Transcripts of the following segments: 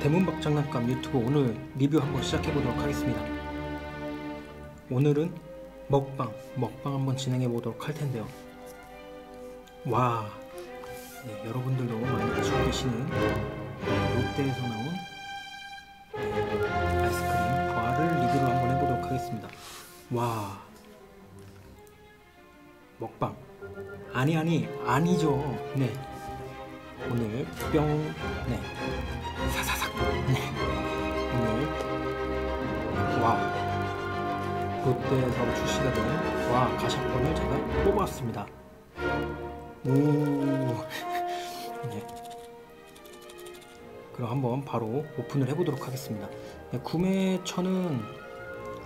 대문박 장난감 유튜브 오늘 리뷰 한번 시작해 보도록 하겠습니다. 오늘은 먹방, 먹방 한번 진행해 보도록 할 텐데요. 와, 네, 여러분들도 많이 아시고 계시는 롯데에서 나온 네, 아이스크림 과를 리뷰를 한번 해보도록 하겠습니다. 와, 먹방. 아니 아니 아니죠. 네. 오늘 뿅, 네, 사사삭, 네, 오늘 와 롯데에서 출시가 된와 가샤폰을 제가 뽑았습니다. 오, 네. 그럼 한번 바로 오픈을 해보도록 하겠습니다. 네, 구매처는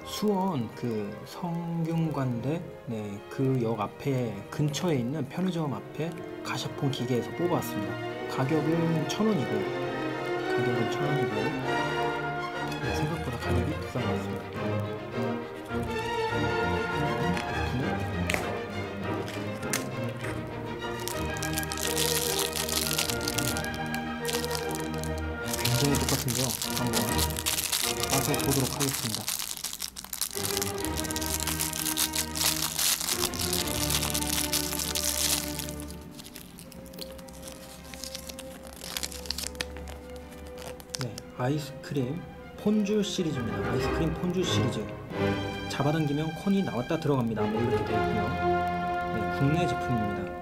수원 그 성균관대 네, 그 역 앞에 근처에 있는 편의점 앞에 가샤폰 기계에서 뽑아왔습니다. 가격은 천 원이고 가격은 천 원이고 네, 생각보다 가격이 비싼 것 같습니다. 굉장히 똑같은데요. 한번 빠서 보도록 하겠습니다. 아이스크림 폰줄 시리즈입니다. 아이스크림 폰줄 시리즈. 잡아당기면 콘이 나왔다 들어갑니다. 뭐 이렇게 되어 있고요. 네, 국내 제품입니다.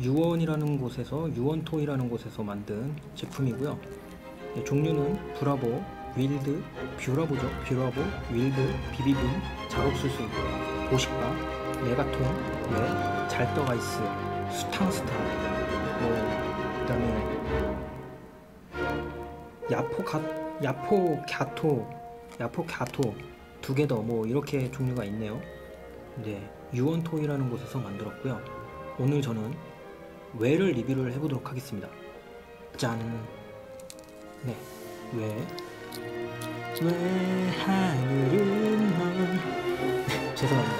유원이라는 곳에서 유원토이라는 곳에서 만든 제품이고요. 네, 종류는 브라보, 월드, 부라보죠. 부라보, 월드, 비비빅, 찰옥수수, 보석바, 메가톤, 네, 찰떡아이스, 슈팅스타, 뭐 그다음에 야포 가 야포 갸토 야포 갸토 두 개 더 뭐 이렇게 종류가 있네요. 네, 유원토이라는 곳에서 만들었고요. 오늘 저는 외를 리뷰를 해보도록 하겠습니다. 짠. 네, 외. 왜 하늘은 먼 죄송합니다.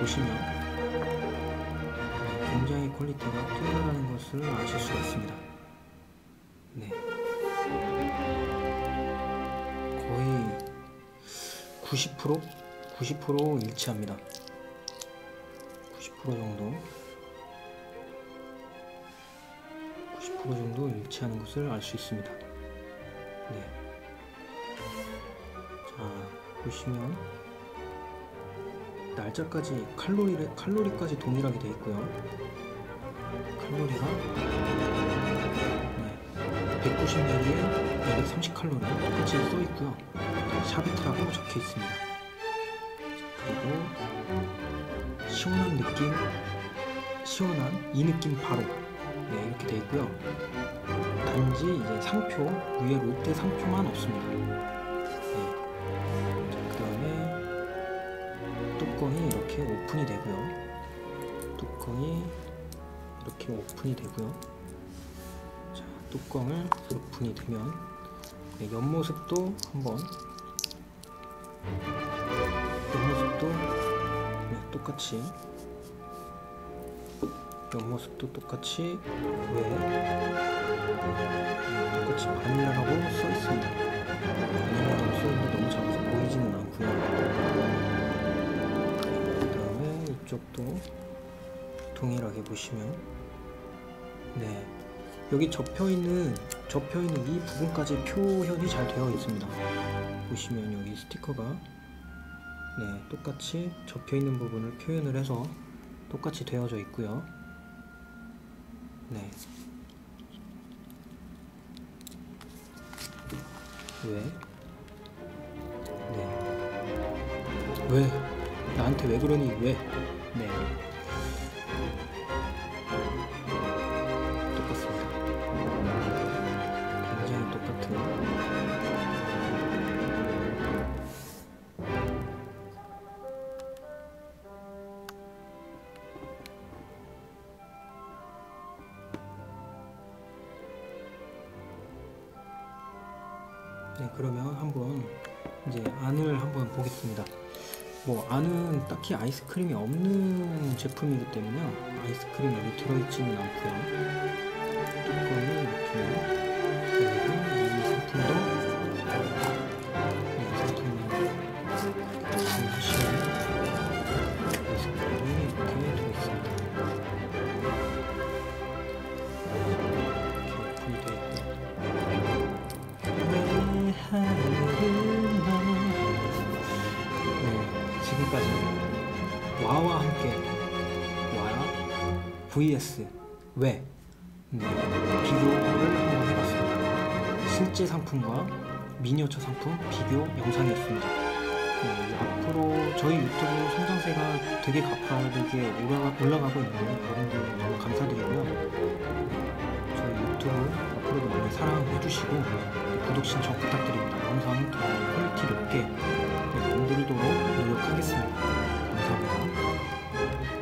보시면 네, 굉장히 퀄리티가 뛰어나다는 것을 아실 수가 있습니다. 네. 거의 90% 90% 일치합니다. 90% 정도 90% 정도 일치하는 것을 알 수 있습니다. 네. 자 보시면 날짜까지 칼로리 칼로리까지 동일하게 되어 있고요. 칼로리가 네, 190ml에 230칼로리 똑같이 써 있고요. 샤비트라고 적혀 있습니다. 그리고 시원한 느낌, 시원한 이 느낌 바로 네, 이렇게 되어 있고요. 단지 이제 상표 위에 롯데 상표만 없습니다. 뚜껑이 이렇게 오픈이 되고요. 뚜껑이 이렇게 오픈이 되고요. 자, 뚜껑을 오픈이 되면 네, 옆모습도 한번 옆모습도 네, 똑같이 옆모습도 똑같이 왜 네, 똑같이 바닐라라고 써 있습니다. 이쪽도 동일하게 보시면 네 여기 접혀 있는 접혀 있는 이 부분까지 표현이 잘 되어 있습니다. 보시면 여기 스티커가 네 똑같이 접혀 있는 부분을 표현을 해서 똑같이 되어져 있고요. 네. 왜? 네. 왜? 나한테 왜 그러니? 왜? 네. 똑같습니다. 굉장히 똑같은. 네, 그러면 한번 이제 안을 한번 보겠습니다. 뭐 안은 딱히 아이스크림이 없는 제품이기 때문에 아이스크림 여기 들어있지는 않고요. 뚜껑이 이렇게 그리고 이 상품도 이 상품이 주문하시 지금까지 와와 함께 와야 vs 왜 네, 비교를 한번 해봤습니다. 실제 상품과 미니어처 상품 비교 영상이었습니다. 네, 앞으로 저희 유튜브 성장세가 되게 가파르게 올라가, 올라가고 있는 여러분들 너무 감사드리고요. 네, 저희 유튜브 앞으로도 많이 사랑해주시고 구독 신청 부탁드립니다. 영상 더 quality 높게 네, 몸부리도록 노력하겠습니다. 감사합니다.